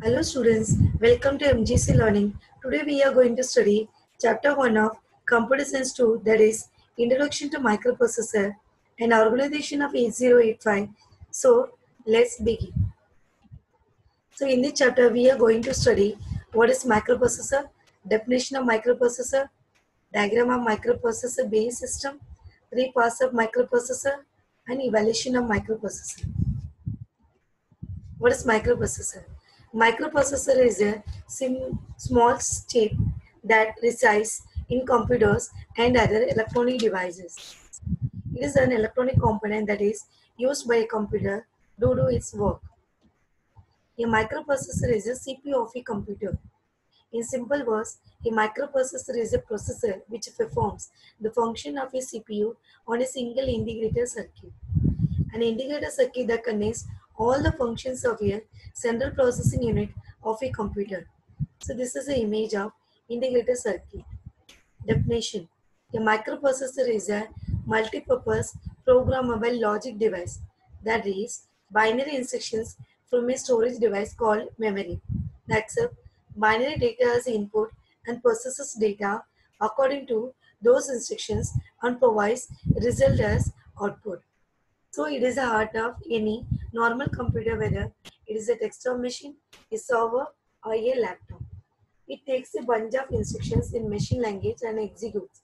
Hello students, welcome to MJC Learning. Today we are going to study chapter 1 of Computer Science 2 that is Introduction to Microprocessor and Organization of 8085. So let's begin. So in this chapter we are going to study what is microprocessor, definition of microprocessor, diagram of microprocessor base system, three parts of microprocessor and evaluation of microprocessor. What is microprocessor? Microprocessor is a small chip that resides in computers and other electronic devices. It is an electronic component that is used by a computer to do its work. A microprocessor is a CPU of a computer. In simple words, a microprocessor is a processor which performs the function of a CPU on a single integrated circuit. An integrated circuit that contains all the functions of a central processing unit of a computer. So this is an image of integrated circuit. Definition. A microprocessor is a multi-purpose programmable logic device that reads binary instructions from a storage device called memory. Accept binary data as input and processes data according to those instructions and provides result as output. So it is the heart of any normal computer, whether it is a desktop machine, a server, or a laptop. It takes a bunch of instructions in machine language and executes.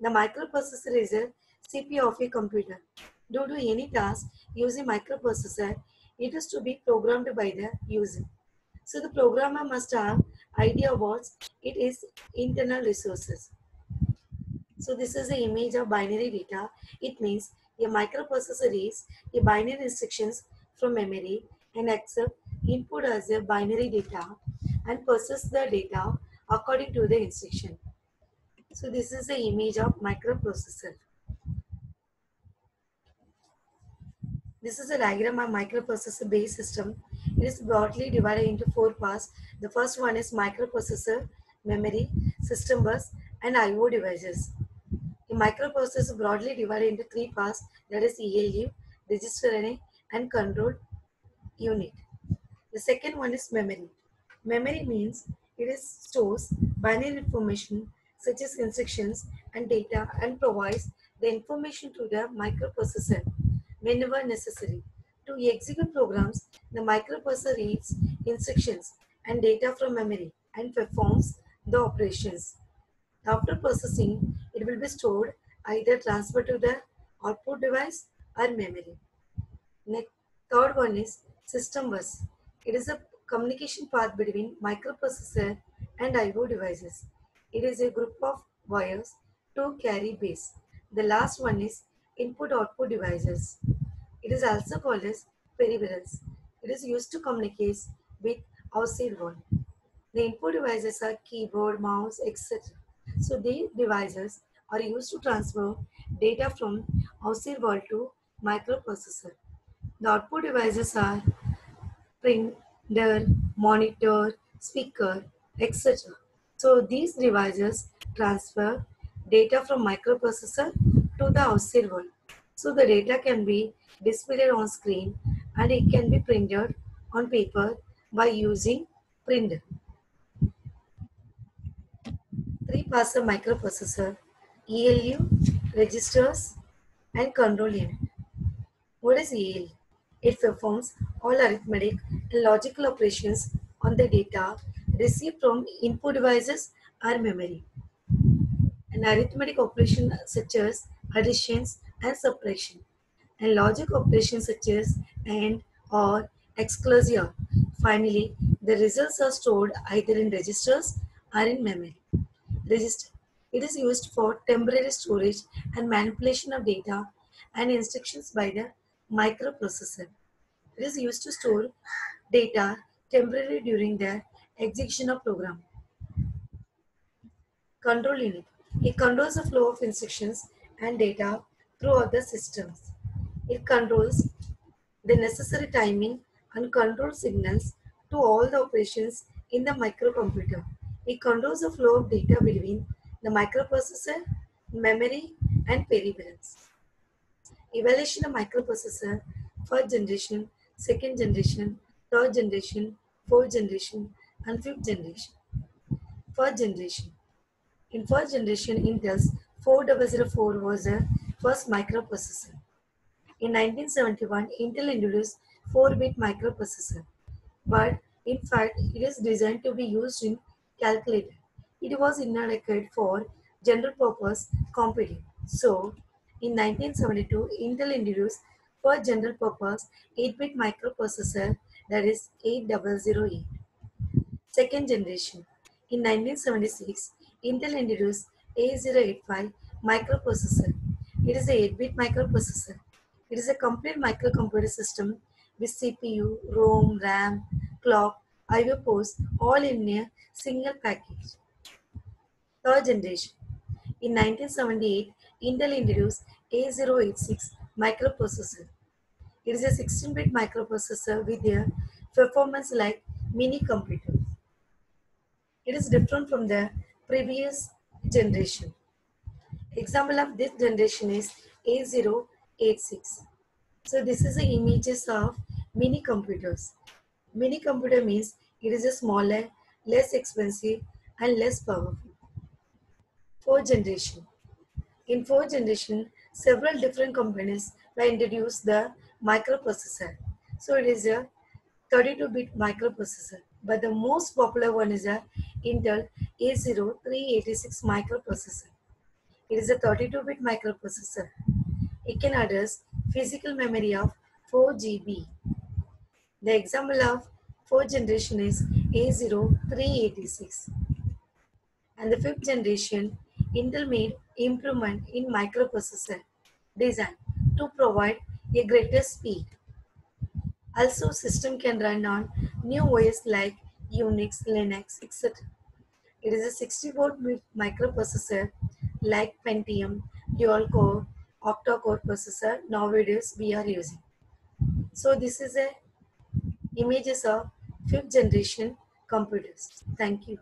The microprocessor is a CPU of a computer. Due to any task using microprocessor, it is to be programmed by the user. So the programmer must have idea what it is internal resources. So this is the image of binary data. It means a microprocessor is a binary instructions from memory and accept input as a binary data and process the data according to the instruction. So this is the image of microprocessor. This is a diagram of microprocessor based system. It is broadly divided into four parts. The first one is microprocessor, memory, system bus, and I/O devices. A microprocessor is broadly divided into three parts that is ALU, register array, and control unit. The second one is memory. Memory means it is stores binary information such as instructions and data and provides the information to the microprocessor whenever necessary. To execute programs, the microprocessor reads instructions and data from memory and performs the operations. After processing, it will be stored either transferred to the output device or memory. Next, third one is system bus. It is a communication path between microprocessor and I/O devices. It is a group of wires to carry base. The last one is input-output devices. It is also called as peripherals. It is used to communicate with outside world. The input devices are keyboard, mouse, etc. So these devices are used to transfer data from outside world to microprocessor. The output devices are printer, monitor, speaker, etc. So these devices transfer data from microprocessor to the outside world. So the data can be displayed on screen and it can be printed on paper by using printer. Three parts of microprocessor, ALU, registers and control unit. What is ALU? It performs all arithmetic and logical operations on the data received from input devices or memory. An arithmetic operation such as additions and subtraction and logic operations such as AND or exclusion. Finally, the results are stored either in registers or in memory. Register. It is used for temporary storage and manipulation of data and instructions by the microprocessor. It is used to store data temporarily during the execution of program. Control unit. It controls the flow of instructions and data through other systems. It controls the necessary timing and control signals to all the operations in the microcomputer. It controls the flow of data between the microprocessor, memory, and peripherals. Evaluation of microprocessor, first generation, second generation, third generation, fourth generation, and fifth generation. First generation. In first generation, Intel's 4004 was the first microprocessor. In 1971, Intel introduced 4-bit microprocessor, but in fact, it is designed to be used in calculator. It was inadequate for general purpose computing. So, in 1972, Intel introduced for general purpose 8-bit microprocessor that is 8008. Second generation. In 1976, Intel introduced 8085 microprocessor. It is a 8-bit microprocessor. It is a complete microcomputer system with CPU, ROM, RAM, clock, I/O ports all in a single package. Third generation. In 1978, Intel introduced 8086 microprocessor. It is a 16-bit microprocessor with a performance like mini computers. It is different from the previous generation. Example of this generation is 8086. So this is the images of mini computers. Mini computer means it is a smaller, less expensive and less powerful. Fourth generation. In fourth generation, several different companies were introduced the microprocessor. So it is a 32-bit microprocessor. But the most popular one is a Intel 80386 microprocessor. It is a 32-bit microprocessor. It can address physical memory of 4 GB. The example of fourth generation is 80386. And the fifth generation, Intel made improvement in microprocessor design to provide a greater speed. Also, system can run on new OS like Unix, Linux, etc. It is a 64-bit microprocessor like Pentium, dual-core, octa-core processor nowadays we are using. So this is a images of fifth generation computers. Thank you.